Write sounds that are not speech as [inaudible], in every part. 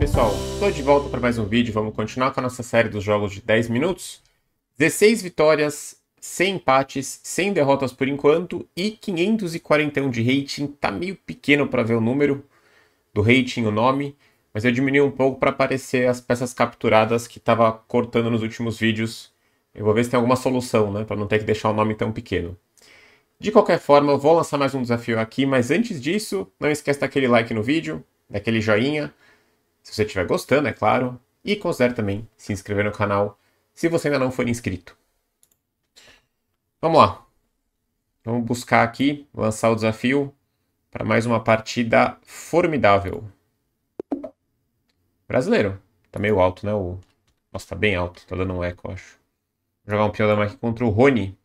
pessoal, estou de volta para mais um vídeo, vamos continuar com a nossa série dos jogos de 10 minutos. 16 vitórias, 100 empates, 100 derrotas por enquanto e 541 de rating, tá meio pequeno para ver o número do rating, o nome, mas eu diminui um pouco para aparecer as peças capturadas que estava cortando nos últimos vídeos. Eu vou ver se tem alguma solução, né, para não ter que deixar o nome tão pequeno. De qualquer forma, eu vou lançar mais um desafio aqui, mas antes disso, não esqueça daquele like no vídeo, daquele joinha, se você estiver gostando, é claro, e considere também se inscrever no canal se você ainda não for inscrito. Vamos lá. Vamos buscar aqui, lançar o desafio para mais uma partida formidável. Brasileiro. Tá meio alto, né? O... Nossa, tá bem alto. Tá dando um eco, eu acho. Vou jogar um peão dama aqui contra o Rony.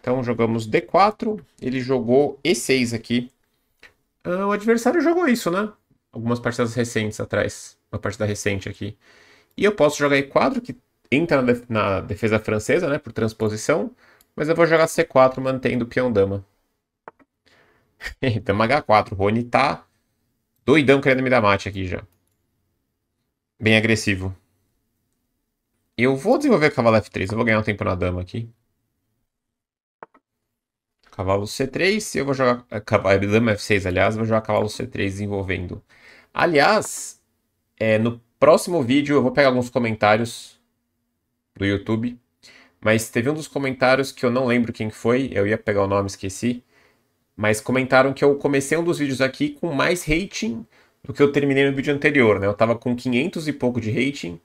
Então jogamos D4. Ele jogou E6 aqui. Ah, o adversário jogou isso, né? Algumas partidas recentes atrás. Uma partida recente aqui. E eu posso jogar E4, que entra na, def na defesa francesa, né? Por transposição. Mas eu vou jogar C4 mantendo o peão dama. dama H4. O Rony tá doidão querendo me dar mate aqui já. Bem agressivo. Eu vou desenvolver cavalo F3. Eu vou ganhar um tempo na dama aqui. Cavalo C3, eu vou jogar. Eh, cavalo, dama F6, aliás, vou jogar cavalo C3 desenvolvendo. Aliás, é, no próximo vídeo eu vou pegar alguns comentários do YouTube. Mas teve um dos comentários que eu não lembro quem foi, eu ia pegar o nome, esqueci. Mas comentaram que eu comecei um dos vídeos aqui com mais rating do que eu terminei no vídeo anterior, né? Eu tava com 500 e pouco de rating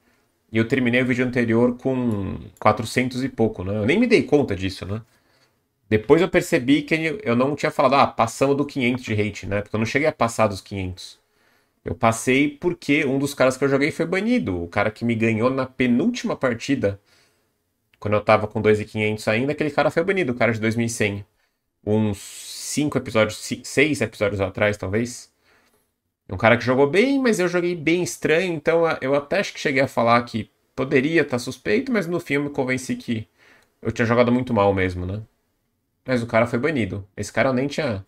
e eu terminei o vídeo anterior com 400 e pouco, né? Eu nem me dei conta disso, né? Depois eu percebi que eu não tinha falado, ah, passamos do 500 de hate, né? Porque eu não cheguei a passar dos 500. Eu passei porque um dos caras que eu joguei foi banido. O cara que me ganhou na penúltima partida, quando eu tava com 2,500 ainda, aquele cara foi banido, o cara de 2100. Uns 5 episódios, 6 episódios atrás, talvez. Um cara que jogou bem, mas eu joguei bem estranho, então eu até acho que cheguei a falar que poderia estar tá suspeito, mas no fim eu me convenci que eu tinha jogado muito mal mesmo, né? Mas o cara foi banido. Esse cara eu nem tinha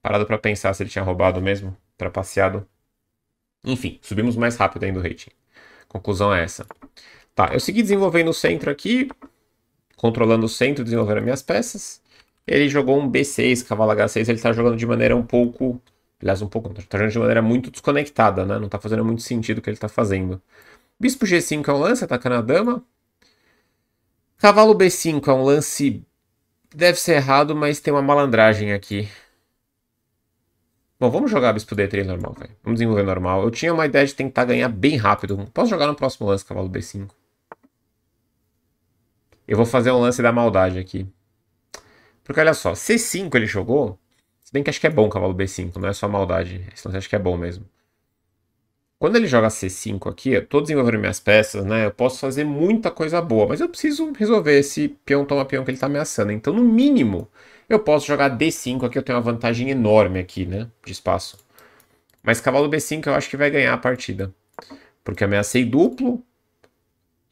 parado para pensar se ele tinha roubado mesmo, trapaceado. Enfim, subimos mais rápido ainda o rating. Conclusão é essa. Tá, eu segui desenvolvendo o centro aqui, controlando o centro, desenvolvendo minhas peças. Ele jogou um B6, cavalo H6, ele tá jogando de maneira um pouco... Aliás, um pouco, tá jogando de maneira muito desconectada, né? Não tá fazendo muito sentido o que ele tá fazendo. Bispo G5 é um lance, atacando a dama. Cavalo B5 é um lance Deve ser errado, mas tem uma malandragem aqui. Bom, vamos jogar Bispo D3 normal, velho. Vamos desenvolver normal. Eu tinha uma ideia de tentar ganhar bem rápido. Posso jogar no próximo lance, cavalo B5. Eu vou fazer um lance da maldade aqui. Porque olha só, C5 ele jogou. Se bem que acho que é bom cavalo B5, não é só maldade. Esse lance acho que é bom mesmo. Quando ele joga C5 aqui, eu tô desenvolvendo minhas peças, né? Eu posso fazer muita coisa boa, mas eu preciso resolver esse peão toma peão que ele tá ameaçando. Então, no mínimo, eu posso jogar D5 aqui, eu tenho uma vantagem enorme aqui, né? De espaço. Mas cavalo B5 eu acho que vai ganhar a partida. Porque ameacei duplo.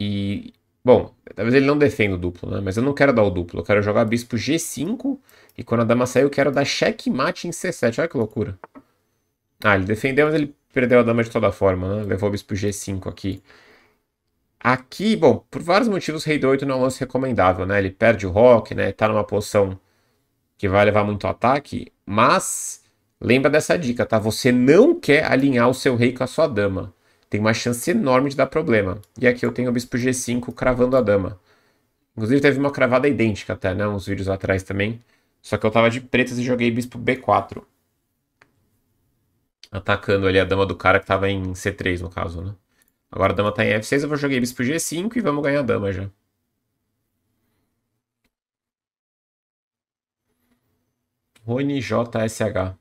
E... Bom, talvez ele não defenda o duplo, né? Mas eu não quero dar o duplo. Eu quero jogar bispo G5. E quando a dama sair, eu quero dar checkmate em C7. Olha que loucura. Ah, ele defendeu, mas ele perdeu a dama de toda forma, né? Levou o bispo G5 aqui. Aqui, bom, por vários motivos, rei d8 não é um lance recomendável, né? Ele perde o rock, né? Tá numa posição que vai levar muito ataque, mas lembra dessa dica, tá? Você não quer alinhar o seu rei com a sua dama. Tem uma chance enorme de dar problema. E aqui eu tenho o bispo G5 cravando a dama. Inclusive teve uma cravada idêntica até, né? Uns vídeos atrás também. Só que eu tava de pretas e joguei bispo B4 atacando ali a dama do cara que tava em C3, no caso, né? Agora a dama tá em F6, eu vou jogar bispo G5 e vamos ganhar a dama já. Rony JSH.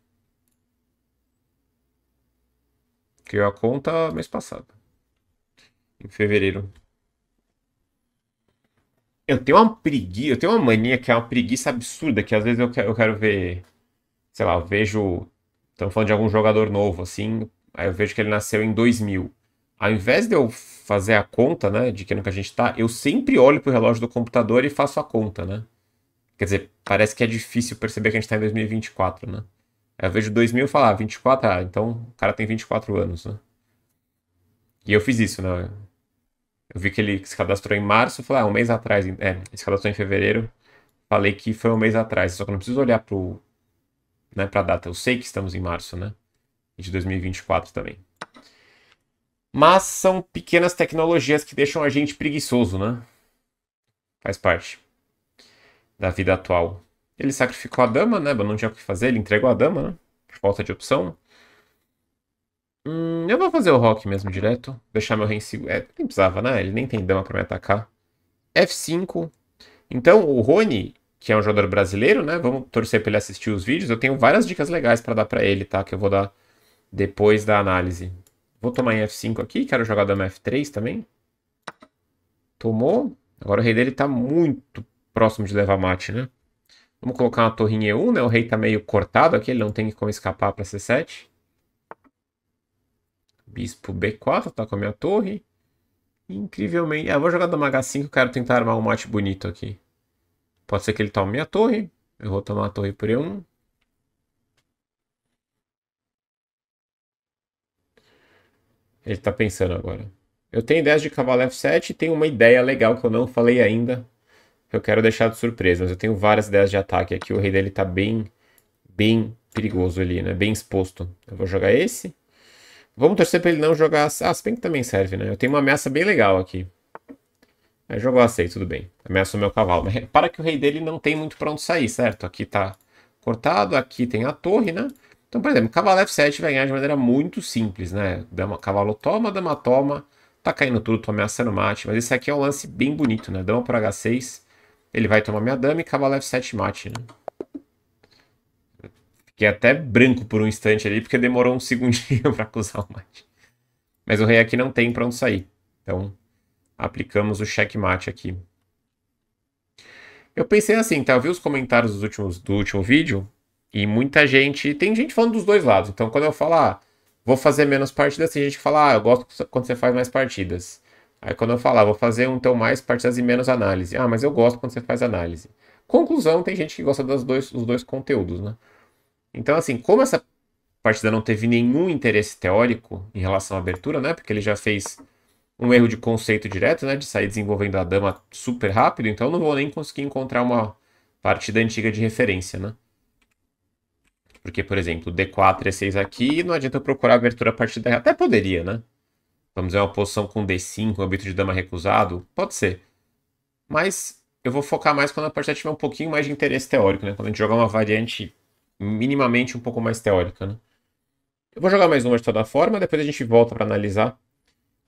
Criou a conta mês passado. Em fevereiro. Eu tenho uma preguiça, eu tenho uma mania que é uma preguiça absurda, que às vezes eu quero, eu quero ver, sei lá, vejo Estamos falando de algum jogador novo, assim. Aí eu vejo que ele nasceu em 2000. Ao invés de eu fazer a conta, né, de que ano que a gente tá, eu sempre olho pro relógio do computador e faço a conta, né? Quer dizer, parece que é difícil perceber que a gente tá em 2024, né? Eu vejo 2000 e falar, ah, 24, ah, então o cara tem 24 anos, né? E eu fiz isso, né? Eu vi que ele se cadastrou em março, falei, ah, um mês atrás, é, se cadastrou em fevereiro, falei que foi um mês atrás, só que eu não preciso olhar pro, né, pra data, eu sei que estamos em março, né? De 2024 também. Mas são pequenas tecnologias que deixam a gente preguiçoso, né? Faz parte da vida atual. Ele sacrificou a dama, né? Não tinha o que fazer, ele entregou a dama, né? Por falta de opção. Hum, eu vou fazer o rock mesmo direto. Deixar meu rei em. É, nem precisava, né? Ele nem tem dama pra me atacar. F5. Então, o Rony, que é um jogador brasileiro, né? Vamos torcer pra ele assistir os vídeos. Eu tenho várias dicas legais para dar para ele, tá? Que eu vou dar depois da análise. Vou tomar em F5 aqui. Quero jogar dama F3 também. Tomou. Agora o rei dele tá muito próximo de levar mate, né? Vamos colocar uma torre em E1, né? O rei tá meio cortado aqui, ele não tem como escapar para C7. Bispo B4, tá com a minha torre. Incrivelmente... Ah, vou jogar dama H5, quero tentar armar um mate bonito aqui. Pode ser que ele tome minha torre. Eu vou tomar a torre por E1. Ele tá pensando agora. Eu tenho ideias de cavalo F7 e tenho uma ideia legal que eu não falei ainda eu quero deixar de surpresa, mas eu tenho várias ideias de ataque aqui. O rei dele tá bem, bem perigoso ali, né? Bem exposto. Eu vou jogar esse. Vamos torcer pra ele não jogar... Ah, se bem que também serve, né? Eu tenho uma ameaça bem legal aqui. Aí jogou A6, tudo bem. Ameaça o meu cavalo. Mas repara que o rei dele não tem muito pra onde sair, certo? Aqui tá cortado, aqui tem a torre, né? Então, por exemplo, cavalo F7 vai ganhar de maneira muito simples, né? Dama, cavalo toma, dama toma, tá caindo tudo, tô ameaçando mate. Mas esse aqui é um lance bem bonito, né? Dama por H6 ele vai tomar minha dama e cavalo F7 mate, né? Fiquei até branco por um instante ali, porque demorou um [laughs] segundinho para acusar o mate. Mas o rei aqui não tem para onde sair. Então, aplicamos o checkmate aqui. Eu pensei assim, tá? Eu vi os comentários dos últimos, do último vídeo e muita gente... Tem gente falando dos dois lados. Então, quando eu falar, ah, vou fazer menos partidas, tem gente que fala, ah, eu gosto quando você faz mais partidas. Aí quando eu falar, vou fazer um então mais partidas e menos análise. Ah, mas eu gosto quando você faz análise. Conclusão, tem gente que gosta dos dois, dos dois conteúdos, né? Então, assim, como essa partida não teve nenhum interesse teórico em relação à abertura, né? Porque ele já fez um erro de conceito direto, né? De sair desenvolvendo a dama super rápido, então não vou nem conseguir encontrar uma partida antiga de referência, né? Porque, por exemplo, D4, E6 aqui, não adianta eu procurar abertura a partir daí. Até poderia, né? Vamos dizer, uma posição com D5, um hábito de dama recusado? Pode ser. Mas eu vou focar mais quando a partida tiver um pouquinho mais de interesse teórico, né? Quando a gente jogar uma variante minimamente um pouco mais teórica, né? Eu vou jogar mais uma de toda forma, depois a gente volta para analisar.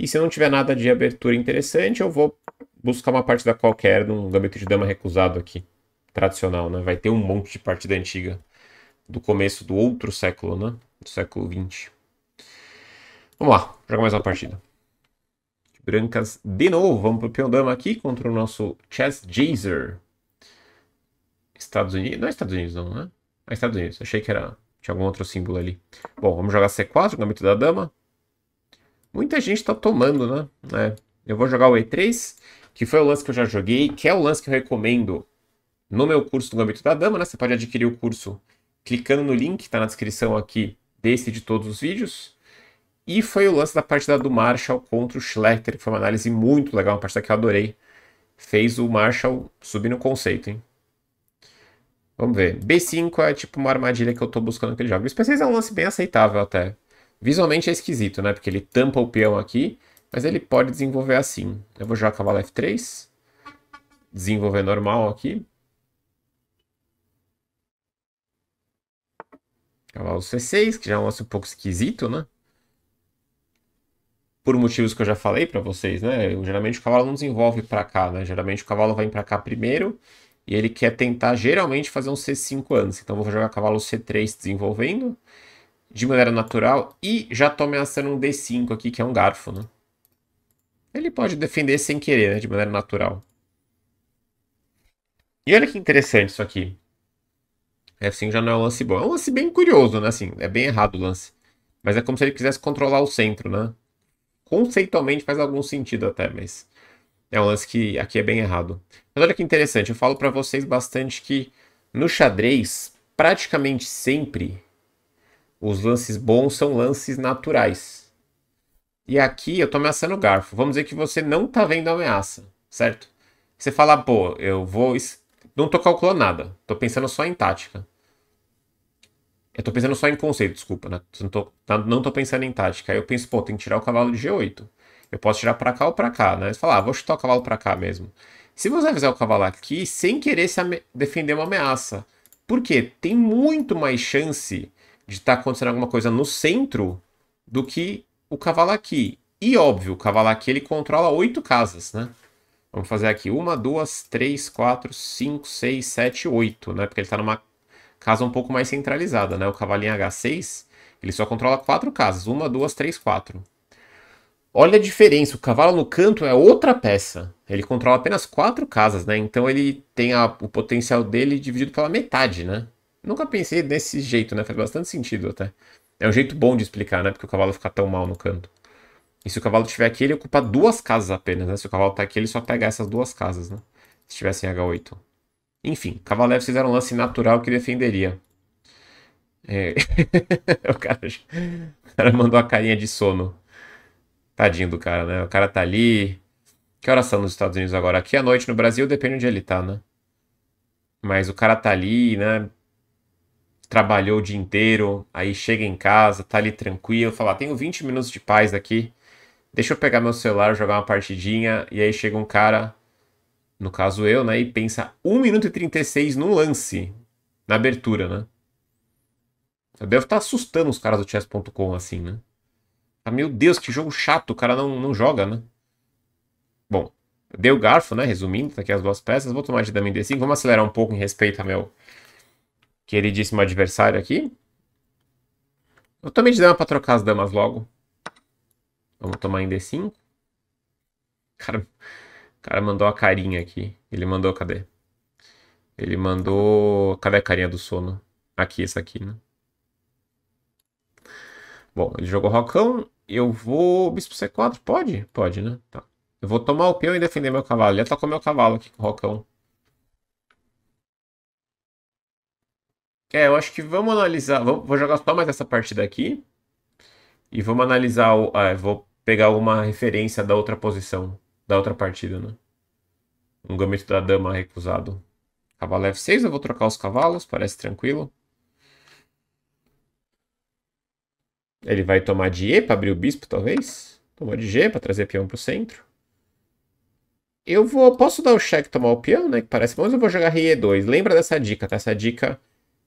E se não tiver nada de abertura interessante, eu vou buscar uma partida qualquer num gambito de dama recusado aqui. Tradicional, né? Vai ter um monte de partida antiga do começo do outro século, né? Do século XX. Vamos lá, jogar mais uma partida. Brancas de novo. Vamos pro peão dama aqui contra o nosso Chess Jazer. Estados Unidos. Não é Estados Unidos, não, né? É Estados Unidos. Achei que era. Tinha algum outro símbolo ali. Bom, vamos jogar C4, gambito da dama. Muita gente tá tomando, né? É. Eu vou jogar o E3, que foi o lance que eu já joguei, que é o lance que eu recomendo no meu curso do Gambito da Dama, né? Você pode adquirir o curso clicando no link que está na descrição aqui desse de todos os vídeos. E foi o lance da partida do Marshall contra o Schlechter, que foi uma análise muito legal, uma partida que eu adorei. Fez o Marshall subir no conceito, hein? Vamos ver. B5 é tipo uma armadilha que eu tô buscando que ele joga. O B6 é um lance bem aceitável até. Visualmente é esquisito, né? Porque ele tampa o peão aqui, mas ele pode desenvolver assim. Eu vou jogar cavalo F3. Desenvolver normal aqui. Cavalo C6, que já é um lance um pouco esquisito, né? por motivos que eu já falei para vocês, né? Geralmente o cavalo não desenvolve para cá, né? Geralmente o cavalo vai para cá primeiro e ele quer tentar geralmente fazer um C5 antes. Então vou jogar cavalo C3 desenvolvendo de maneira natural e já tô ameaçando um D5 aqui, que é um garfo, né? Ele pode defender sem querer, né? De maneira natural. E olha que interessante isso aqui. F5 já não é um lance bom. É um lance bem curioso, né? Assim, é bem errado o lance. Mas é como se ele quisesse controlar o centro, né? conceitualmente faz algum sentido até, mas é um lance que aqui é bem errado. Mas olha que interessante, eu falo para vocês bastante que no xadrez, praticamente sempre, Os lances bons são lances naturais. E aqui eu tô ameaçando o garfo. Vamos dizer que você não tá vendo a ameaça, certo? Você fala, pô, eu vou. Não tô calculando nada. Tô pensando só em tática. Eu tô pensando só em conceito, desculpa, né? Não tô, tá, não tô pensando em tática. Aí eu penso, pô, tem que tirar o cavalo de G8. Eu posso tirar para cá ou para cá, né? Você fala, ah, vou chutar o cavalo para cá mesmo. Se você fizer o cavalo aqui, sem querer se defender uma ameaça. Por quê? Tem muito mais chance de estar tá acontecendo alguma coisa no centro do que o cavalo aqui. E óbvio, o cavalo aqui ele controla oito casas, né? Vamos fazer aqui uma, duas, três, quatro, cinco, seis, sete, oito, né? Porque ele está numa casa um pouco mais centralizada, né? O cavalinho H6, ele só controla quatro casas. Uma, duas, três, quatro. Olha a diferença, o cavalo no canto é outra peça. Ele controla apenas quatro casas, né? Então ele tem a, o potencial dele dividido pela metade, né? Nunca pensei desse jeito, né? Faz bastante sentido até. É um jeito bom de explicar, né? Porque o cavalo fica tão mal no canto. E se o cavalo estiver aqui, ele ocupa duas casas apenas, né? Se o cavalo tá aqui, ele só pega essas duas casas, né? Se estivesse em H8. Enfim, cavalo fizeram um lance natural que defenderia. É... [laughs] o, cara... o cara mandou a carinha de sono. Tadinho do cara, né? O cara tá ali. Que horas são nos Estados Unidos agora? Aqui à noite no Brasil depende onde ele tá, né? Mas o cara tá ali, né? Trabalhou o dia inteiro, aí chega em casa, tá ali tranquilo, fala: ah, tenho 20 minutos de paz aqui, deixa eu pegar meu celular, jogar uma partidinha, e aí chega um cara, no caso eu, né? E pensa 1 minuto e 36 no lance, na abertura, né? Eu devo estar tá assustando os caras do chess.com assim, né? Ah, meu Deus, que jogo chato, o cara não, não joga, né? Bom, dei o garfo, né? Resumindo, tá aqui as duas peças. Vou tomar de dama em D5. Vamos acelerar um pouco em respeito ao meu queridíssimo adversário aqui. Eu tomei de dama pra trocar as damas logo. Vamos tomar em D5. O cara, o cara mandou a carinha aqui. Ele mandou, cadê? Ele mandou... Cadê a carinha do sono? Aqui, essa aqui, né? Bom, ele jogou rocão. Eu vou. Bispo C4? Pode? Pode, né? Tá. Eu vou tomar o peão e defender meu cavalo. Ele atacou meu cavalo aqui com o rocão. É, eu acho que vamos analisar. Vou, jogar só mais essa partida aqui. E vamos analisar. O, ah, vou pegar uma referência da outra posição. Da outra partida, né? Um gambito da dama recusado. Cavalo F6, eu vou trocar os cavalos, parece tranquilo. Ele vai tomar de E para abrir o bispo, talvez. Tomou de G para trazer peão para o centro. Eu vou. Posso dar o cheque e tomar o peão, né? Que parece bom, mas eu vou jogar rei E2. Lembra dessa dica, tá? Essa dica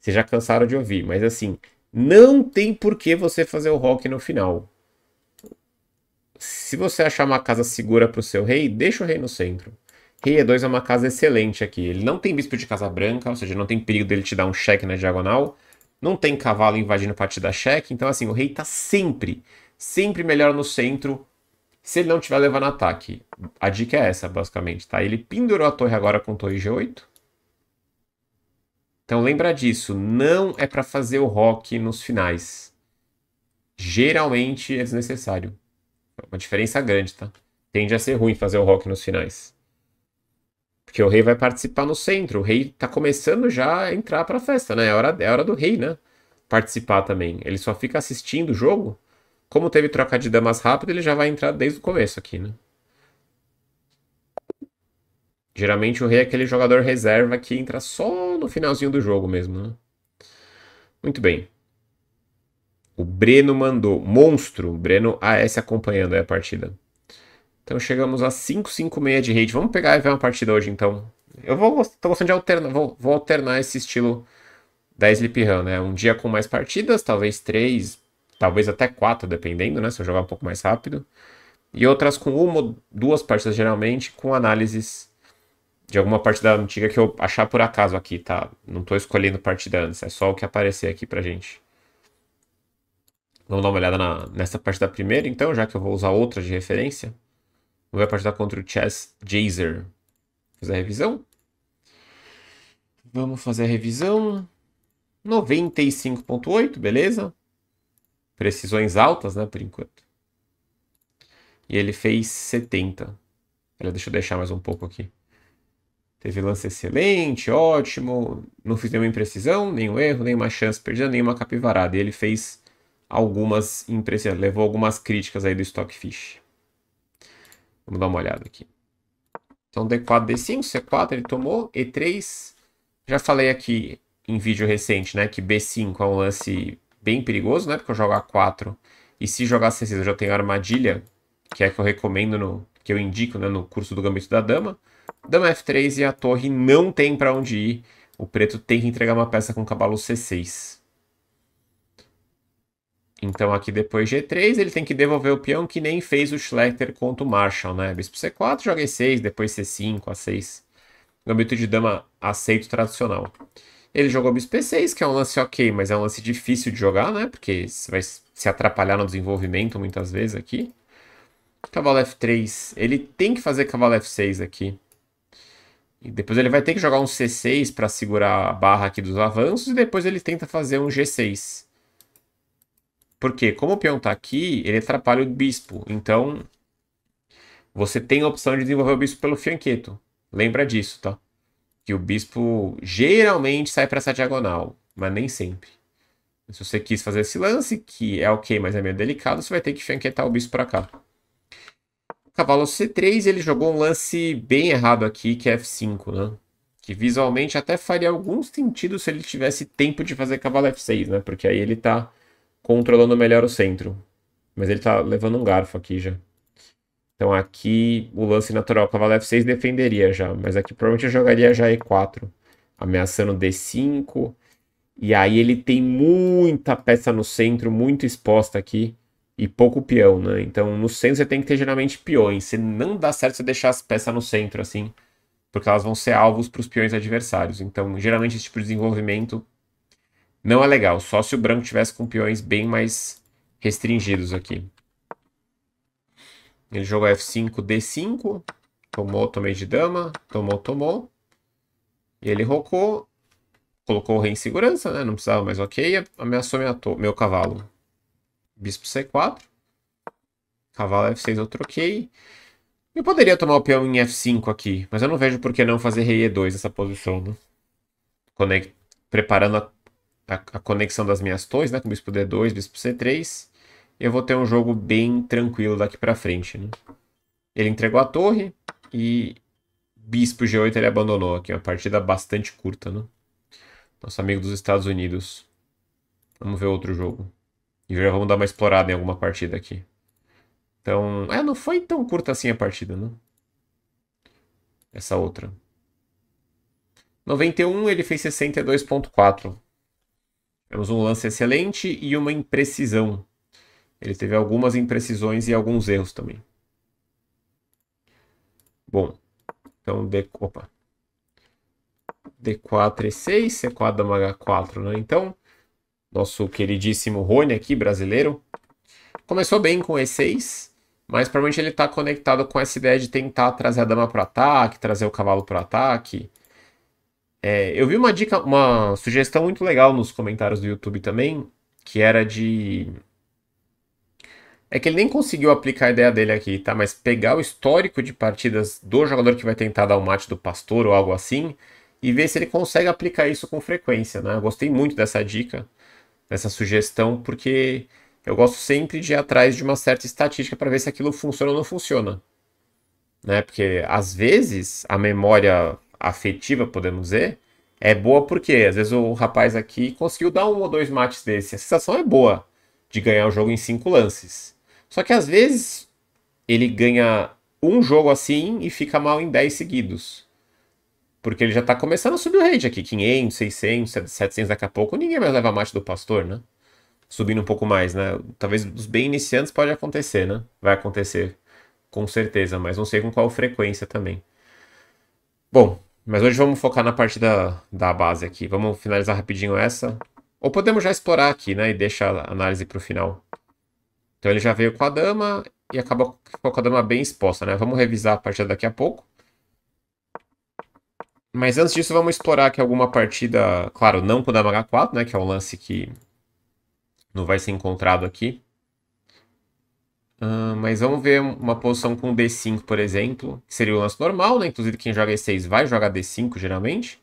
vocês já cansaram de ouvir. Mas assim, não tem por que você fazer o rock no final. Se você achar uma casa segura para o seu rei, deixa o rei no centro. Rei E2 é uma casa excelente aqui. Ele não tem bispo de casa branca, ou seja, não tem perigo dele te dar um cheque na diagonal. Não tem cavalo invadindo para te dar cheque. Então, assim, o rei tá sempre, sempre melhor no centro se ele não estiver levando ataque. A dica é essa, basicamente, tá? Ele pendurou a torre agora com torre G8. Então lembra disso, não é para fazer o rock nos finais. Geralmente é desnecessário. É uma diferença grande, tá? Tende a ser ruim fazer o rock nos finais. Porque o rei vai participar no centro. O rei tá começando já a entrar pra festa, né? É hora, é hora do rei, né? Participar também. Ele só fica assistindo o jogo. Como teve troca de damas rápido, ele já vai entrar desde o começo aqui, né? Geralmente o rei é aquele jogador reserva que entra só no finalzinho do jogo mesmo, né? Muito bem. O Breno mandou. Monstro. Breno AS acompanhando a partida. Então chegamos a 5,56 de rate. Vamos pegar e ver uma partida hoje, então. Eu vou tô gostando de alternar, vou, vou alternar esse estilo da Sleep Run, né? Um dia com mais partidas, talvez três, talvez até quatro, dependendo, né? Se eu jogar um pouco mais rápido. E outras com uma ou duas partidas, geralmente, com análises de alguma partida antiga que eu achar por acaso aqui, tá? Não tô escolhendo partida antes, é só o que aparecer aqui pra gente. Vamos dar uma olhada na, nessa partida primeira, então, já que eu vou usar outra de referência. Vamos ver a partida contra o Chess Jazer. Fazer a revisão. Vamos fazer a revisão. 95.8, beleza? Precisões altas, né, por enquanto. E ele fez 70. Deixa eu deixar mais um pouco aqui. Teve lance excelente, ótimo. Não fiz nenhuma imprecisão, nenhum erro, nenhuma chance perdida, nenhuma capivarada. E ele fez algumas impressões, levou algumas críticas aí do Stockfish. Vamos dar uma olhada aqui. Então D4, D5, C4 ele tomou, E3, já falei aqui em vídeo recente, né, que B5 é um lance bem perigoso, né, porque eu jogo A4 e se jogar C6 eu já tenho armadilha, que é que eu recomendo, no, que eu indico né, no curso do Gambito da Dama. Dama F3 e a torre não tem para onde ir, o preto tem que entregar uma peça com cavalo C6. Então aqui depois G3 ele tem que devolver o peão que nem fez o Schlechter contra o Marshall, né? Bispo C4, joga E6, depois C5, A6. Gambito de dama aceito tradicional. Ele jogou Bispo E6, que é um lance ok, mas é um lance difícil de jogar, né? Porque você vai se atrapalhar no desenvolvimento muitas vezes aqui. Cavalo F3, ele tem que fazer cavalo F6 aqui. E depois ele vai ter que jogar um C6 para segurar a barra aqui dos avanços e depois ele tenta fazer um G6. Porque como o peão está aqui, ele atrapalha o bispo. Então, você tem a opção de desenvolver o bispo pelo fianqueto. Lembra disso, tá? Que o bispo geralmente sai para essa diagonal, mas nem sempre. Se você quis fazer esse lance, que é ok, mas é meio delicado, você vai ter que fianquetar o bispo para cá. Cavalo C3, ele jogou um lance bem errado aqui, que é F5, né? Que visualmente até faria algum sentido se ele tivesse tempo de fazer cavalo F6, né? Porque aí ele tá controlando melhor o centro. Mas ele tá levando um garfo aqui já. Então aqui o lance natural cavalo F6 defenderia já. Mas aqui provavelmente eu jogaria já E4. Ameaçando D5. E aí ele tem muita peça no centro, muito exposta aqui. E pouco peão, né? Então no centro você tem que ter geralmente peões. Se não dá certo você deixar as peças no centro assim. Porque elas vão ser alvos para os peões adversários. Então geralmente esse tipo de desenvolvimento não é legal, só se o branco tivesse com peões bem mais restringidos aqui. Ele jogou F5, D5, tomou, tomei de dama, tomou, tomou. E ele rocou, colocou o rei em segurança, né? Não precisava mais ok, ameaçou minha meu cavalo. Bispo C4. Cavalo F6 eu troquei. Eu poderia tomar o peão em F5 aqui, mas eu não vejo por que não fazer rei E2 nessa posição, né? Conect... Preparando a a, a conexão das minhas torres, né? Com bispo D2, bispo C3. Eu vou ter um jogo bem tranquilo daqui pra frente, né? Ele entregou a torre e bispo G8 ele abandonou aqui. Uma partida bastante curta, né? Nosso amigo dos Estados Unidos. Vamos ver outro jogo. E já vamos dar uma explorada em alguma partida aqui. Então, é, não foi tão curta assim a partida, né? Essa outra. 91, ele fez 62.4. Temos um lance excelente e uma imprecisão. Ele teve algumas imprecisões e alguns erros também. Bom, então D, opa. D4 E6, C4 dama H4, né? Então, nosso queridíssimo Rony aqui, brasileiro, começou bem com E6, mas provavelmente ele está conectado com essa ideia de tentar trazer a dama para ataque, trazer o cavalo para ataque. É, eu vi uma dica, uma sugestão muito legal nos comentários do YouTube também, que era de. É que ele nem conseguiu aplicar a ideia dele aqui, tá? Mas pegar o histórico de partidas do jogador que vai tentar dar o mate do pastor ou algo assim, e ver se ele consegue aplicar isso com frequência, né? Eu gostei muito dessa dica, dessa sugestão, porque eu gosto sempre de ir atrás de uma certa estatística para ver se aquilo funciona ou não funciona. Né? Porque às vezes a memória afetiva, podemos dizer, é boa porque às vezes o rapaz aqui conseguiu dar um ou dois mates desse. A sensação é boa de ganhar o jogo em cinco lances. Só que às vezes ele ganha um jogo assim e fica mal em 10 seguidos. Porque ele já tá começando a subir o range aqui, 500, 600, 700 daqui a pouco, ninguém mais leva mate do pastor, né? Subindo um pouco mais, né? Talvez os bem iniciantes pode acontecer, né? Vai acontecer, com certeza, mas não sei com qual frequência também. Bom, mas hoje vamos focar na parte da, da base aqui. Vamos finalizar rapidinho essa. Ou podemos já explorar aqui, né? E deixar a análise para o final. Então ele já veio com a dama e acabou com a dama bem exposta, né? Vamos revisar a partida daqui a pouco. Mas antes disso, vamos explorar aqui alguma partida, claro, não com o dama H4, né? Que é um lance que não vai ser encontrado aqui. Uh, mas vamos ver uma posição com D5, por exemplo, que seria o lance normal, né? Inclusive quem joga E6 vai jogar D5 geralmente,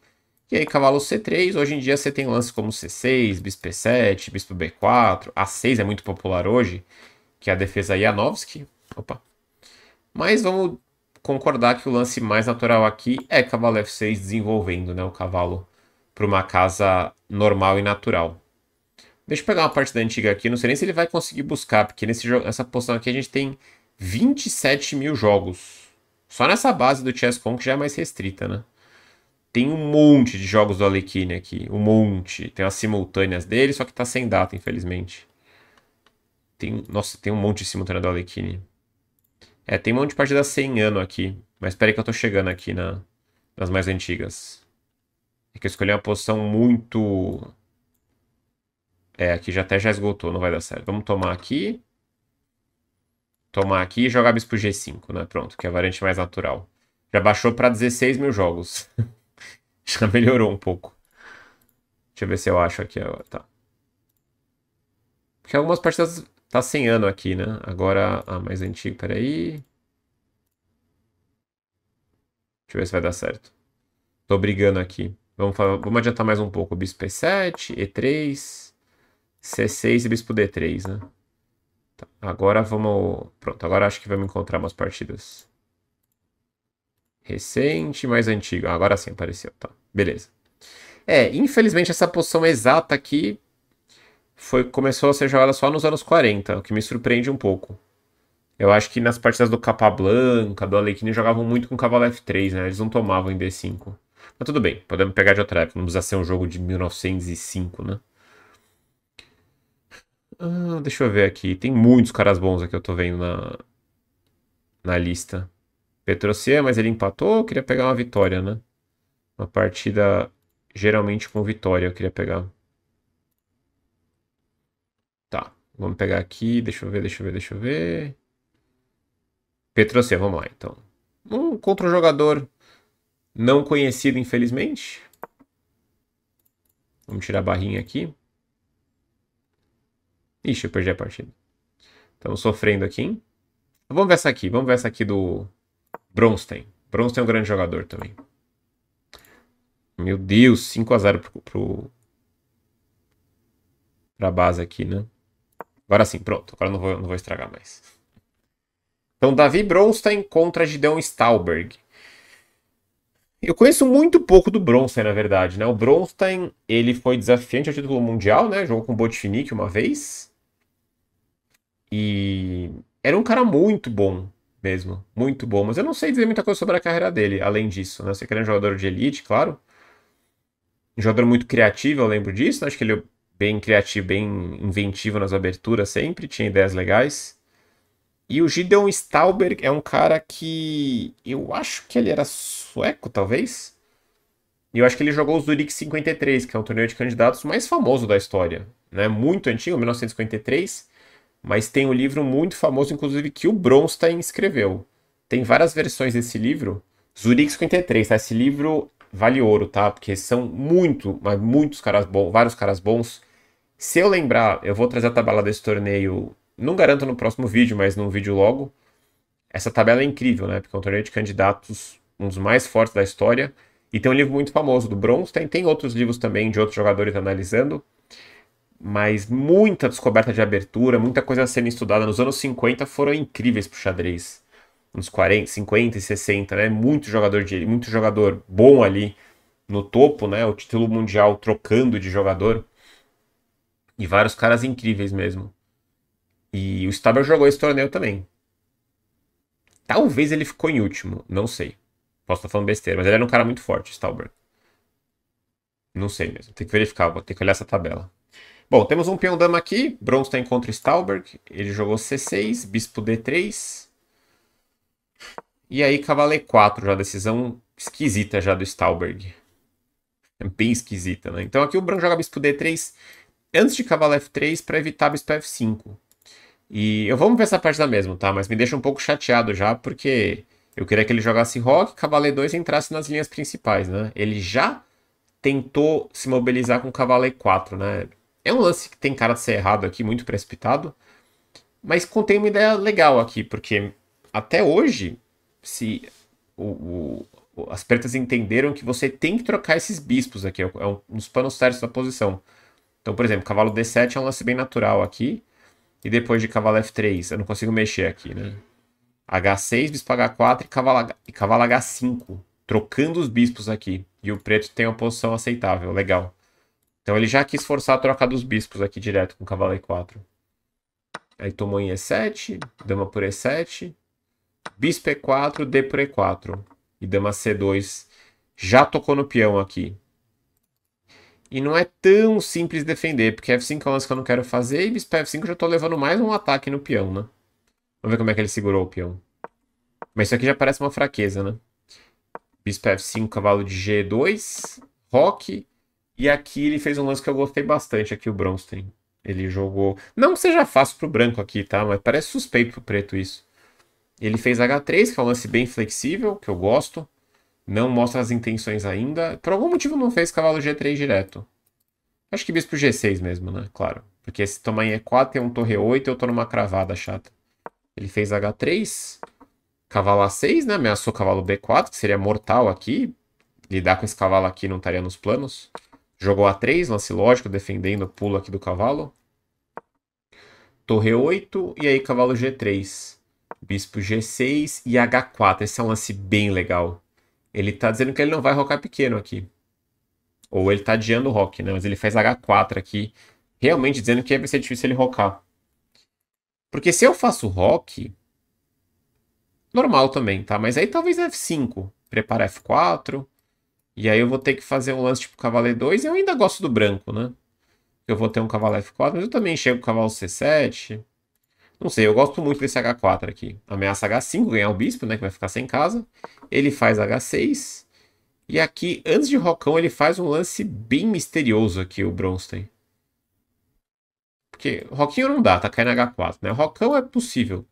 E aí, cavalo C3, hoje em dia você tem lances como C6, bispo E7, bispo B4. A6 é muito popular hoje, que é a defesa Janowski. Opa. Mas vamos concordar que o lance mais natural aqui é cavalo F6 desenvolvendo né, o cavalo para uma casa normal e natural. Deixa eu pegar uma parte da antiga aqui, não sei nem se ele vai conseguir buscar, porque nesse jogo, nessa posição aqui a gente tem 27 mil jogos. Só nessa base do ChessCon que já é mais restrita, né? Tem um monte de jogos do Alekhine aqui, um monte. Tem as simultâneas dele, só que tá sem data, infelizmente. Tem, nossa, tem um monte de simultânea do Alekhine. É, tem um monte de partida sem ano aqui. Mas espera que eu tô chegando aqui na, nas mais antigas. É que eu escolhi uma posição muito... É, aqui já até já esgotou, não vai dar certo. Vamos tomar aqui. Tomar aqui e jogar bispo G5, né? Pronto, que é a variante mais natural. Já baixou para 16 mil jogos. [laughs] Já melhorou um pouco. Deixa eu ver se eu acho aqui agora. Tá. Porque algumas partidas tá sem ano aqui, né? Agora a mais antiga, peraí. Deixa eu ver se vai dar certo. Tô brigando aqui. Vamos, vamos adiantar mais um pouco. Bispo E7, E3, C6 e Bispo D3, né? Tá. Agora vamos... Pronto, agora acho que vamos encontrar umas partidas. Recente, mais antigo. Agora sim apareceu, tá. Beleza. É, infelizmente essa posição exata aqui foi, começou a ser jogada só nos anos 40, o que me surpreende um pouco. Eu acho que nas partidas do Capablanca, do Alekhine, jogavam muito com cavalo F3, né? Eles não tomavam em D5. Mas tudo bem, podemos pegar de outra época. Não precisa ser um jogo de 1905, né? Ah, deixa eu ver aqui. Tem muitos caras bons aqui, eu tô vendo na, na lista. Petrocian, mas ele empatou. Queria pegar uma vitória, né? Uma partida geralmente com vitória eu queria pegar. Tá, vamos pegar aqui. Deixa eu ver, deixa eu ver, deixa eu ver. Petrocian, vamos lá então. Um contra um jogador não conhecido, infelizmente. Vamos tirar a barrinha aqui. Ixi, eu perdi a partida. Estamos sofrendo aqui. Vamos ver essa aqui. Vamos ver essa aqui do Bronstein. Bronstein é um grande jogador também. Meu Deus, 5 a 0 pro, pro, pra base aqui, né? Agora sim, pronto. Agora não vou, não vou estragar mais. Então, Davi Bronstein contra Gideon Stahlberg. Eu conheço muito pouco do Bronstein, na verdade, né? O Bronstein, ele foi desafiante ao título mundial, né? Jogou com o Botvinnik uma vez. E era um cara muito bom mesmo. Muito bom. Mas eu não sei dizer muita coisa sobre a carreira dele, além disso. Né? Sei que ele é um jogador de elite, claro. Um jogador muito criativo, eu lembro disso. Né? Acho que ele bem criativo, bem inventivo nas aberturas sempre. Tinha ideias legais. E o Gideon Stauberg é um cara que eu acho que ele era sueco, talvez. E eu acho que ele jogou o Zurich 53, que é um torneio de candidatos mais famoso da história. Né? Muito antigo, 1953 mas tem um livro muito famoso, inclusive, que o Bronstein escreveu. Tem várias versões desse livro. Zurich 53, tá? Esse livro vale ouro, tá? Porque são muito, mas muitos caras bons, vários caras bons. Se eu lembrar, eu vou trazer a tabela desse torneio, não garanto no próximo vídeo, mas num vídeo logo. Essa tabela é incrível, né? Porque é um torneio de candidatos, um dos mais fortes da história. E tem um livro muito famoso do Bronstein, tem outros livros também de outros jogadores analisando mas muita descoberta de abertura, muita coisa sendo estudada nos anos 50 foram incríveis pro xadrez. Nos 40, 50 e 60, né? Muito jogador de muito jogador bom ali no topo, né? O título mundial trocando de jogador. E vários caras incríveis mesmo. E o Staber jogou esse torneio também. Talvez ele ficou em último, não sei. Posso estar falando besteira, mas ele era um cara muito forte, Stauber. Não sei mesmo, tem que verificar, vou ter que olhar essa tabela. Bom, temos um peão dama aqui. Bronstein contra Stauberg. Ele jogou C6, bispo D3. E aí cavalo E4, já decisão esquisita já do Stauberg. É bem esquisita, né? Então aqui o branco joga bispo D3 antes de cavalo F3 para evitar bispo F5. E eu vamos ver essa partida mesmo, tá? Mas me deixa um pouco chateado já, porque eu queria que ele jogasse rock, cavalo E2 entrasse nas linhas principais, né? Ele já tentou se mobilizar com cavalo E4, né? É um lance que tem cara de ser errado aqui, muito precipitado, mas contém uma ideia legal aqui, porque até hoje, se o, o as pretas entenderam que você tem que trocar esses bispos aqui, é um dos panos certos da posição. Então, por exemplo, cavalo D7 é um lance bem natural aqui, e depois de cavalo F3, eu não consigo mexer aqui, né? H6, bispo H4 e cavalo, e cavalo H5, trocando os bispos aqui. E o preto tem uma posição aceitável, legal. Então ele já quis forçar a troca dos bispos aqui direto com cavalo E4. Aí tomou em E7, dama por E7, bispo E4, D por E4 e dama C2 já tocou no peão aqui. E não é tão simples defender, porque F5 é um lance que eu não quero fazer e bispo F5 eu já estou levando mais um ataque no peão, né? Vamos ver como é que ele segurou o peão. Mas isso aqui já parece uma fraqueza, né? Bispo F5, cavalo de G2, roque. E aqui ele fez um lance que eu gostei bastante aqui, o Bronstein. Ele jogou... Não seja fácil pro branco aqui, tá? Mas parece suspeito pro preto isso. Ele fez H3, que é um lance bem flexível, que eu gosto. Não mostra as intenções ainda. Por algum motivo não fez cavalo G3 direto. Acho que bispo G6 mesmo, né? Claro. Porque se tomar em E4 tem um torre 8 eu tô numa cravada chata. Ele fez H3. Cavalo A6, né? Ameaçou cavalo B4, que seria mortal aqui. Lidar com esse cavalo aqui não estaria nos planos. Jogou A3, lance lógico, defendendo o pulo aqui do cavalo. Torre 8 e aí cavalo G3. Bispo G6 e H4. Esse é um lance bem legal. Ele tá dizendo que ele não vai rocar pequeno aqui. Ou ele tá adiando o rock, né? Mas ele faz H4 aqui. Realmente dizendo que vai ser difícil ele rocar. Porque se eu faço rock... Normal também, tá? Mas aí talvez F5. Prepara F4. E aí eu vou ter que fazer um lance tipo cavalo E2. E eu ainda gosto do branco, né? Eu vou ter um cavalo F4. Mas eu também chego com cavalo C7. Não sei, eu gosto muito desse H4 aqui. Ameaça H5, ganhar o bispo, né? Que vai ficar sem casa. Ele faz H6. E aqui, antes de Rocão, ele faz um lance bem misterioso aqui, o Bronstein. Porque Roquinho não dá, tá caindo H4, né? Rocão é possível.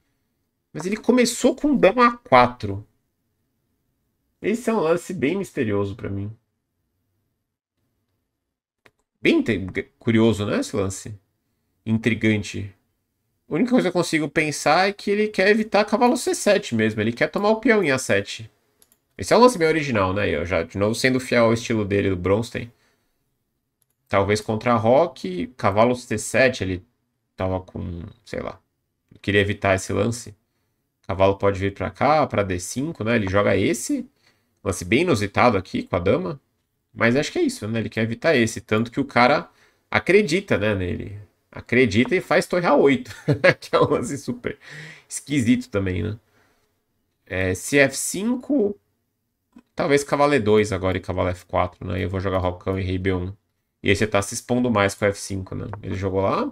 Mas ele começou com Dama A4. Esse é um lance bem misterioso para mim. Bem curioso, né, esse lance? Intrigante. A única coisa que eu consigo pensar é que ele quer evitar cavalo C7 mesmo. Ele quer tomar o peão em A7. Esse é o lance bem original, né? Eu já, de novo, sendo fiel ao estilo dele, do Bronstein. Talvez contra Rock, cavalo C7, ele tava com, sei lá. Queria evitar esse lance. Cavalo pode vir para cá, para D5, né? Ele joga esse. Lance bem inusitado aqui com a dama. Mas acho que é isso, né? Ele quer evitar esse. Tanto que o cara acredita, né, nele acredita e faz torre A8, [laughs] que é um lance super esquisito também, né? É, se F5, talvez cavalo E2 agora e cavalo F4, né? Eu vou jogar rocão e rei B1. E aí você tá se expondo mais com F5, né? Ele jogou lá,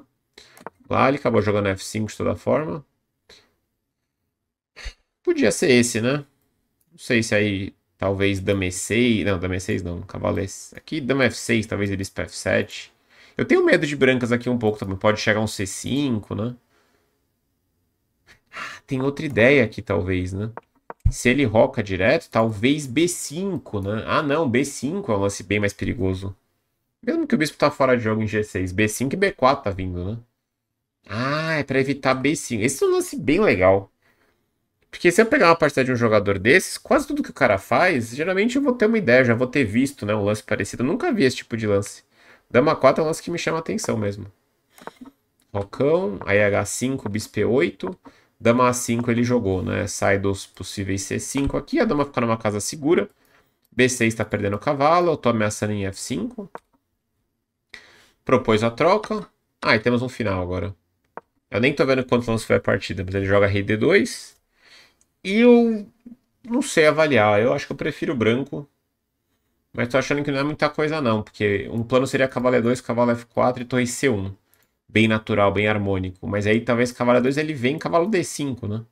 lá ele acabou jogando F5 de toda forma. Podia ser esse, né? Não sei se aí talvez dama E6, não, dama E6 não, cavalo E... Aqui dama F6, talvez ele para F7. Eu tenho medo de brancas aqui um pouco também. Pode chegar um C5, né? Ah, tem outra ideia aqui, talvez, né? Se ele roca direto, talvez B5, né? Ah, não, B5 é um lance bem mais perigoso. Mesmo que o bispo tá fora de jogo em G6. B5 e B4 tá vindo, né? Ah, é pra evitar B5. Esse é um lance bem legal. Porque se eu pegar uma partida de um jogador desses, quase tudo que o cara faz, geralmente eu vou ter uma ideia, já vou ter visto, né? Um lance parecido. Eu nunca vi esse tipo de lance. Dama 4 é um lance que me chama atenção mesmo. Rocão, aí H5, bispo E8. Dama A5 ele jogou, né? Sai dos possíveis C5 aqui, a dama fica numa casa segura. B6 está perdendo o cavalo, eu tô ameaçando em F5. Propôs a troca. Ah, e temos um final agora. Eu nem tô vendo quanto lance foi a partida, mas ele joga rei D2. E eu não sei avaliar, eu acho que eu prefiro branco. Mas tô achando que não é muita coisa não, porque um plano seria cavalo E2, cavalo F4 e torre C1. Bem natural, bem harmônico. Mas aí talvez cavalo E2 ele vem cavalo D5, né?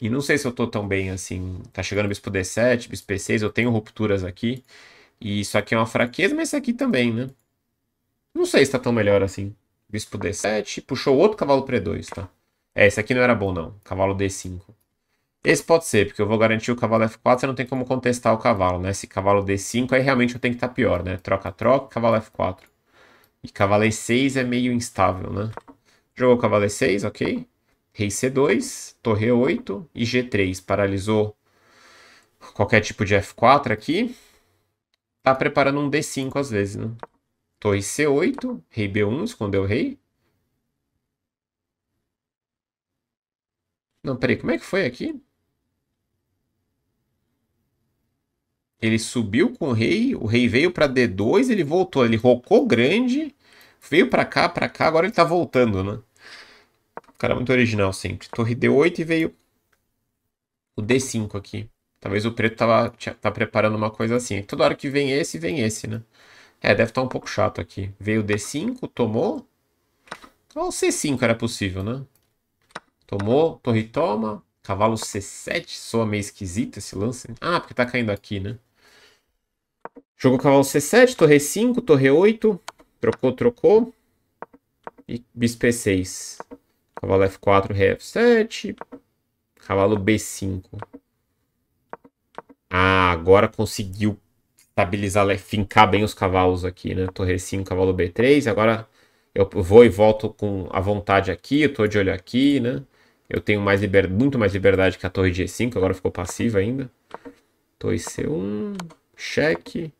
E não sei se eu tô tão bem assim. Tá chegando bispo D7, bispo P6, eu tenho rupturas aqui. E isso aqui é uma fraqueza, mas isso aqui também, né? Não sei se tá tão melhor assim. Bispo D7, puxou outro cavalo para E2, tá? É, esse aqui não era bom não. Cavalo D5. Esse pode ser, porque eu vou garantir o cavalo F4, você não tem como contestar o cavalo, né? Se cavalo D5, aí realmente eu tenho que estar tá pior, né? Troca-troca, cavalo F4. E cavalo E6 é meio instável, né? Jogou cavalo E6, ok. Rei C2, torre E8 e G3. Paralisou qualquer tipo de F4 aqui. Tá preparando um D5 às vezes, né? Torre C8, rei B1, escondeu o rei. Não, peraí, como é que foi aqui? Ele subiu com o rei, o rei veio para D2, ele voltou, ele rocou grande, veio para cá, para cá, agora ele tá voltando, né? O cara é muito original sempre. Torre D8 e veio o D5 aqui. Talvez o preto tava, tá preparando uma coisa assim. Toda hora que vem esse, vem esse, né? É, deve estar tá um pouco chato aqui. Veio o D5, tomou. Ou o C5 era possível, né? Tomou, torre toma. Cavalo C7, soa meio esquisito esse lance. Ah, porque tá caindo aqui, né? Jogou cavalo C7, torre 5, torre 8. Trocou, trocou. E bispo E6. Cavalo F4, rei F7. Cavalo B5. Ah, agora conseguiu estabilizar, fincar bem os cavalos aqui, né? Torre 5, cavalo B3. Agora eu vou e volto com a vontade aqui. Eu tô de olho aqui, né? Eu tenho mais liber... muito mais liberdade que a torre de E5. Agora ficou passiva ainda. Torre C1. Cheque.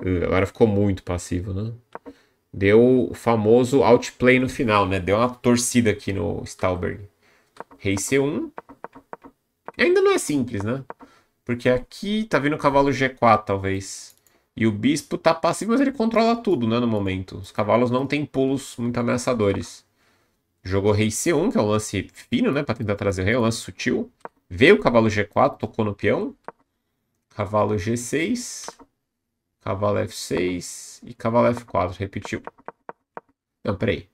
Uh, agora ficou muito passivo, né? Deu o famoso outplay no final, né? Deu uma torcida aqui no Stalberg. Rei C1. Ainda não é simples, né? Porque aqui tá vindo o cavalo G4, talvez. E o bispo tá passivo, mas ele controla tudo, né, no momento. Os cavalos não têm pulos muito ameaçadores. Jogou rei C1, que é um lance fino, né, pra tentar trazer o rei, é um lance sutil. Veio o cavalo G4, tocou no peão. Cavalo G6. Cavalo F6 e cavalo F4. Repetiu. Não, peraí.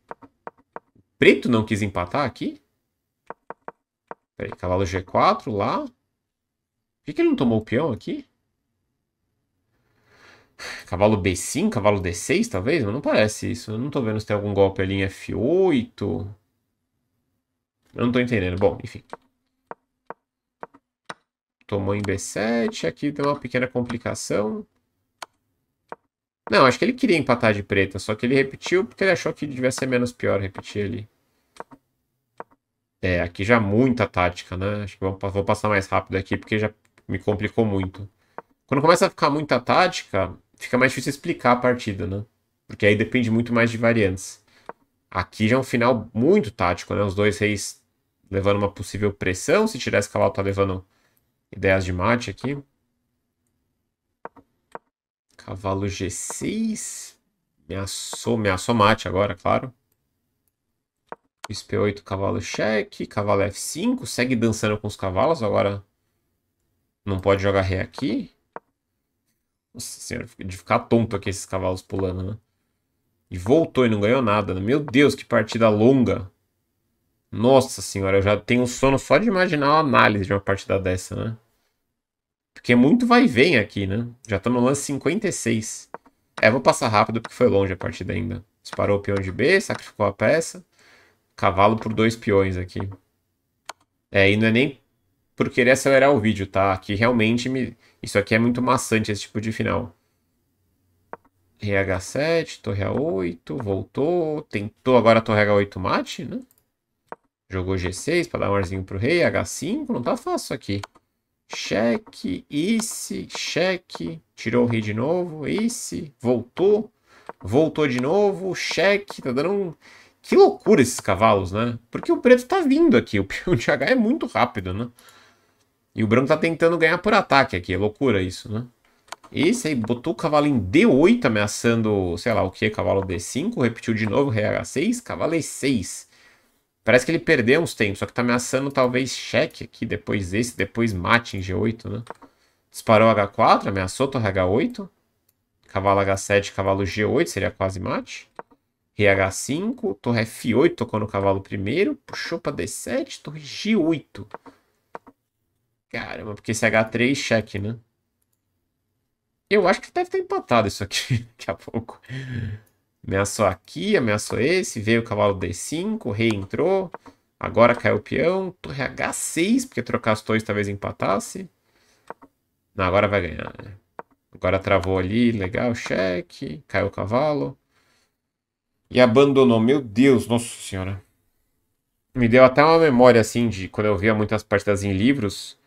Preto não quis empatar aqui? Peraí, cavalo G4 lá. Por que, que ele não tomou o peão aqui? Cavalo B5, cavalo D6, talvez? Mas não parece isso. Eu não tô vendo se tem algum golpe ali em F8. Eu não tô entendendo. Bom, enfim. Tomou em B7. Aqui tem uma pequena complicação. Não, acho que ele queria empatar de preta, só que ele repetiu porque ele achou que devia ser menos pior repetir ali. É, aqui já muita tática, né? Acho que vou, vou passar mais rápido aqui porque já me complicou muito. Quando começa a ficar muita tática, fica mais difícil explicar a partida, né? Porque aí depende muito mais de variantes. Aqui já é um final muito tático, né? Os dois reis levando uma possível pressão. Se tirar esse cavalo, tá levando ideias de mate aqui. Cavalo G6. Ameaçou, ameaçou mate agora, claro. Bispo 8 cavalo cheque. Cavalo F5. Segue dançando com os cavalos. Agora não pode jogar rei aqui. Nossa senhora, de ficar tonto aqui esses cavalos pulando, né? E voltou e não ganhou nada. Né? Meu Deus, que partida longa. Nossa senhora, eu já tenho sono só de imaginar a análise de uma partida dessa, né? Porque muito vai e vem aqui, né? Já tô no lance 56. É, vou passar rápido porque foi longe a partida ainda. Disparou o peão de B, sacrificou a peça. Cavalo por dois peões aqui. É, e não é nem por querer acelerar o vídeo, tá? Aqui realmente me... Isso aqui é muito maçante, esse tipo de final. Rei H7, torre A8, voltou, tentou agora a torre H8 mate, né? Jogou G6 para dar um arzinho pro rei, H5, não tá fácil aqui. Cheque, esse, cheque, tirou o rei de novo, esse, voltou, voltou de novo, cheque, tá dando um... Que loucura esses cavalos, né? Porque o preto tá vindo aqui, o [laughs] peão de H é muito rápido, né? E o branco tá tentando ganhar por ataque aqui, é loucura isso, né? Esse aí botou o cavalo em D8 ameaçando, sei lá o que, cavalo D5, repetiu de novo, rei H6, cavalo E6. Parece que ele perdeu uns tempos, só que tá ameaçando talvez cheque aqui, depois esse, depois mate em G8, né? Disparou H4, ameaçou torre H8. Cavalo H7, cavalo G8, seria quase mate. Rei H5, torre F8, tocou no cavalo primeiro. Puxou pra D7, torre G8. Caramba, porque esse H3 cheque, né? Eu acho que deve ter empatado isso aqui [laughs] daqui a pouco. Ameaçou aqui, ameaçou esse, veio o cavalo D5, o rei entrou. Agora caiu o peão, torre H6, porque trocar as torres talvez empatasse. Não, agora vai ganhar, né? Agora travou ali, legal, cheque, caiu o cavalo. E abandonou, meu Deus, nossa senhora. Me deu até uma memória, assim, de quando eu via muitas partidas em livros.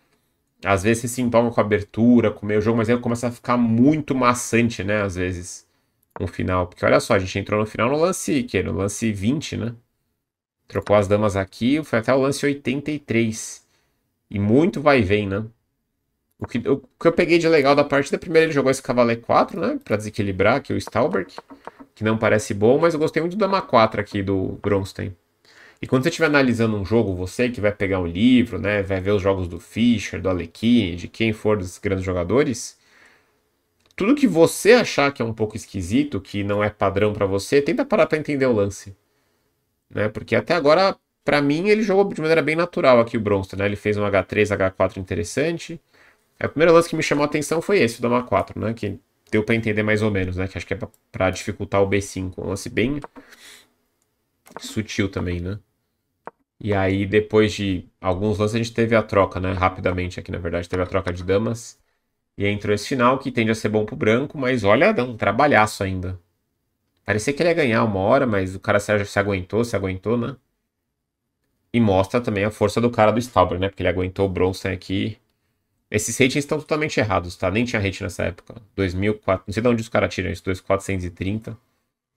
Às vezes você se empolga com a abertura, com o meio jogo, mas aí começa a ficar muito maçante, né? Às vezes, no final. Porque olha só, a gente entrou no final no lance, que no lance 20, né? Trocou as damas aqui, foi até o lance 83. E muito vai e vem, né? O que, o, que eu peguei de legal da partida, primeiro ele jogou esse cavalo E4, né? Pra desequilibrar aqui o Stalberg, que não parece bom, mas eu gostei muito do dama 4 aqui do Bronstein. E quando você estiver analisando um jogo, você que vai pegar um livro, né, vai ver os jogos do Fischer, do Alekhine, de quem for dos grandes jogadores, tudo que você achar que é um pouco esquisito, que não é padrão para você, tenta parar para entender o lance. Né? Porque até agora, para mim, ele jogou de maneira bem natural aqui o Bronster, né? Ele fez um H3, H4 interessante. É, o primeiro lance que me chamou a atenção foi esse, o Dama 4, né? Que deu para entender mais ou menos, né? Que acho que é para dificultar o B5. Um lance bem sutil também, né? E aí, depois de alguns lances, a gente teve a troca, né? Rapidamente aqui, na verdade, teve a troca de damas. E entrou esse final, que tende a ser bom pro branco, mas olha, dá um trabalhaço ainda. Parecia que ele ia ganhar uma hora, mas o cara se, se aguentou, se aguentou, né? E mostra também a força do cara do Stauber, né? Porque ele aguentou o Bronson aqui. Esses ratings estão totalmente errados, tá? Nem tinha rate nessa época. 2004, não sei de onde os caras tiram isso, 2430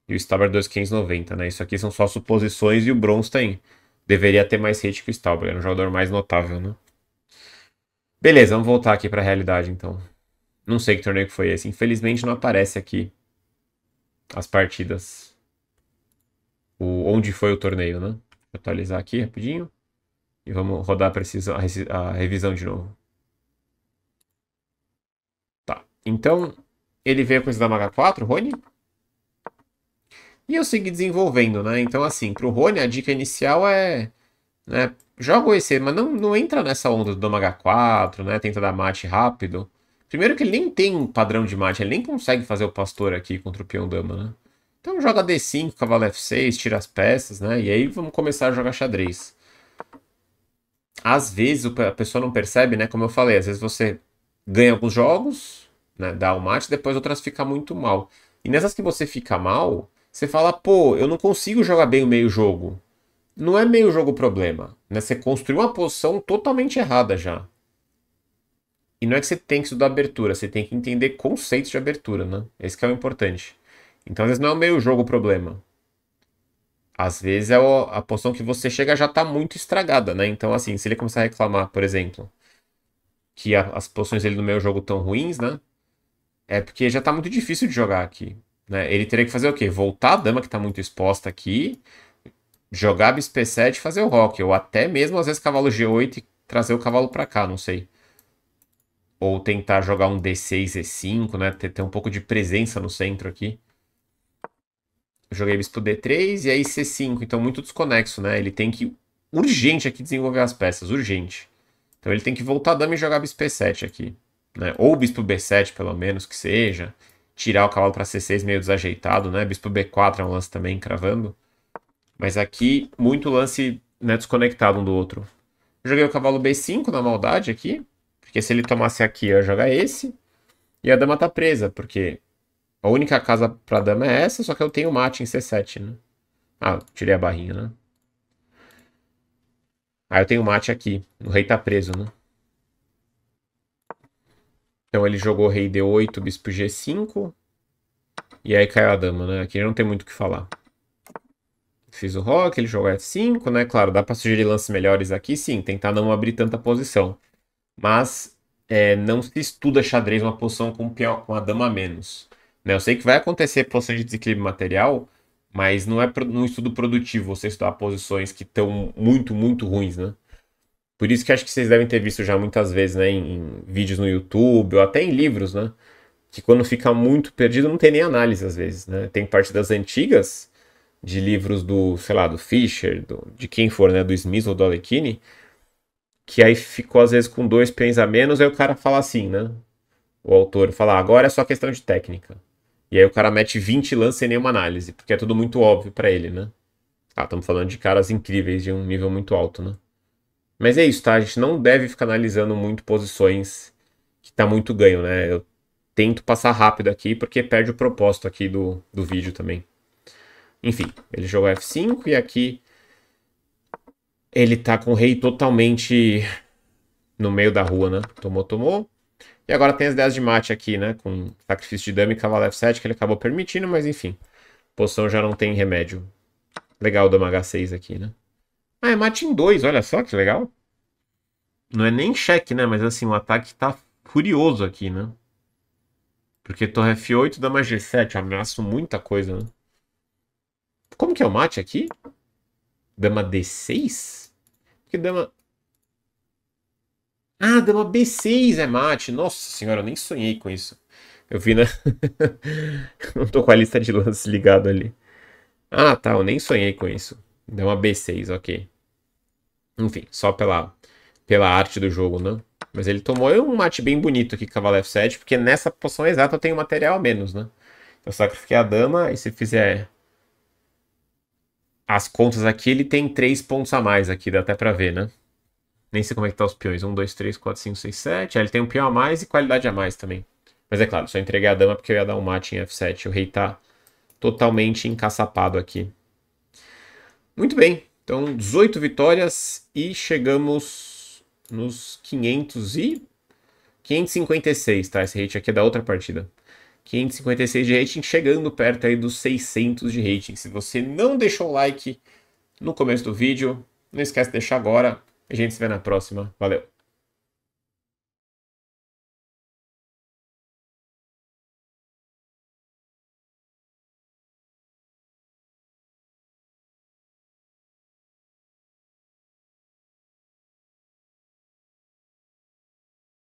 e o Stauber 2590, né? Isso aqui são só suposições e o Bronstein deveria ter mais hate que o Stauber, era um jogador mais notável, né? Beleza, vamos voltar aqui para a realidade então. Não sei que torneio que foi esse. Infelizmente não aparece aqui as partidas. O, onde foi o torneio, né? Vou atualizar aqui rapidinho. E vamos rodar a, precisão, a revisão de novo. Tá. Então, ele veio com esse da Maga 4, Rony. E eu segui desenvolvendo, né? Então, assim, pro Rony, a dica inicial é. Né, joga o EC, mas não, não entra nessa onda do Dama H4, né? Tenta dar mate rápido. Primeiro que ele nem tem um padrão de mate, ele nem consegue fazer o pastor aqui contra o peão dama, né? Então joga D5, cavalo F6, tira as peças, né? E aí vamos começar a jogar xadrez. Às vezes a pessoa não percebe, né? Como eu falei, às vezes você ganha alguns jogos, né? Dá o mate, depois outras fica muito mal. E nessas que você fica mal, você fala, pô, eu não consigo jogar bem o meio jogo. Não é meio jogo o problema, né? Você construiu uma posição totalmente errada já. E não é que você tem que estudar abertura, você tem que entender conceitos de abertura, né? Esse que é o importante. Então, às vezes não é o meio jogo o problema. Às vezes é a posição que você chega já está muito estragada, né? Então, assim, se ele começar a reclamar, por exemplo, que a, as posições dele no meio jogo estão ruins, né? É porque já está muito difícil de jogar aqui. Né? Ele teria que fazer o quê? Voltar a dama que está muito exposta aqui, jogar bispo 7 e fazer o rock. Ou até mesmo, às vezes, cavalo G8 e trazer o cavalo para cá, não sei. Ou tentar jogar um D6, E5, né? Ter, ter um pouco de presença no centro aqui. joguei bispo D3 e aí C5, então muito desconexo, né? Ele tem que, urgente aqui, desenvolver as peças, urgente. Então ele tem que voltar a dama e jogar bispo E7 aqui. Né? Ou bispo B7, pelo menos, que seja tirar o cavalo para C6 meio desajeitado, né? Bispo B4 é um lance também cravando. Mas aqui, muito lance né, desconectado um do outro. joguei o cavalo B5 na maldade aqui, porque se ele tomasse aqui, eu ia jogar esse. E a dama tá presa, porque a única casa pra dama é essa, só que eu tenho mate em C7, né? Ah, tirei a barrinha, né? Aí eu tenho mate aqui. O rei tá preso, né? Então ele jogou rei D8, bispo G5. E aí caiu a dama, né? Aqui não tem muito o que falar. Fiz o rock, ele jogou F5, né? Claro, dá para sugerir lances melhores aqui, sim. Tentar não abrir tanta posição. Mas é, não se estuda xadrez uma posição com, peão, com a dama a menos. Né? Eu sei que vai acontecer posição de desequilíbrio material, mas não é um estudo produtivo você estudar posições que estão muito, muito ruins, né? Por isso que acho que vocês devem ter visto já muitas vezes, né, em, em, vídeos no YouTube ou até em livros, né, que quando fica muito perdido não tem nem análise às vezes, né? Tem partidas antigas de livros do, sei lá, do Fischer, do, de quem for, né, do Smith ou do Alekhine, que aí ficou às vezes com dois pens a menos, aí o cara fala assim, né? O autor fala, ah, agora é só questão de técnica. E aí o cara mete 20 lances sem nenhuma análise, porque é tudo muito óbvio para ele, né? Ah, estamos falando de caras incríveis, de um nível muito alto, né? Mas é isso, tá? A gente não deve ficar analisando muito posições que tá muito ganho, né? Eu tento passar rápido aqui porque perde o propósito aqui do, do vídeo também. Enfim, ele jogou F5 e aqui ele tá com o rei totalmente no meio da rua, né? Tomou, tomou. E agora tem as 10 de mate aqui, né? Com sacrifício de dama e cavalo F7 que ele acabou permitindo, mas enfim. Posição já não tem remédio. Legal o dama H6 aqui, né? Ah, é mate em 2, olha só que legal. Não é nem cheque, né? Mas assim, o ataque tá furioso aqui, né? Porque torre F8, dama G7, ameaço muita coisa, né? Como que é o mate aqui? Dama D6? Porque dama... Ah, dama B6 é mate. Nossa senhora, eu nem sonhei com isso. Eu vi na... [laughs] Não tô com a lista de lances ligado ali. Ah, tá, eu nem sonhei com isso. Dama B6, ok. Enfim, só pela, pela arte do jogo, né? Mas ele tomou um mate bem bonito aqui, cavalo F7, porque nessa posição exata eu tenho material a menos, né? Eu sacrifiquei a dama, e se fizer as contas aqui, ele tem 3 pontos a mais aqui, dá até pra ver, né? Nem sei como é que tá os peões. 1, 2, 3, 4, 5, 6, 7. Aí ele tem um peão a mais e qualidade a mais também. Mas é claro, só entreguei a dama porque eu ia dar um mate em F7. O rei tá totalmente encaçapado aqui. Muito bem. Então, 18 vitórias e chegamos nos 500 e... 556, tá? Esse rate aqui é da outra partida. 556 de rating, chegando perto aí dos 600 de rating. Se você não deixou o like no começo do vídeo, não esquece de deixar agora. A gente se vê na próxima. Valeu!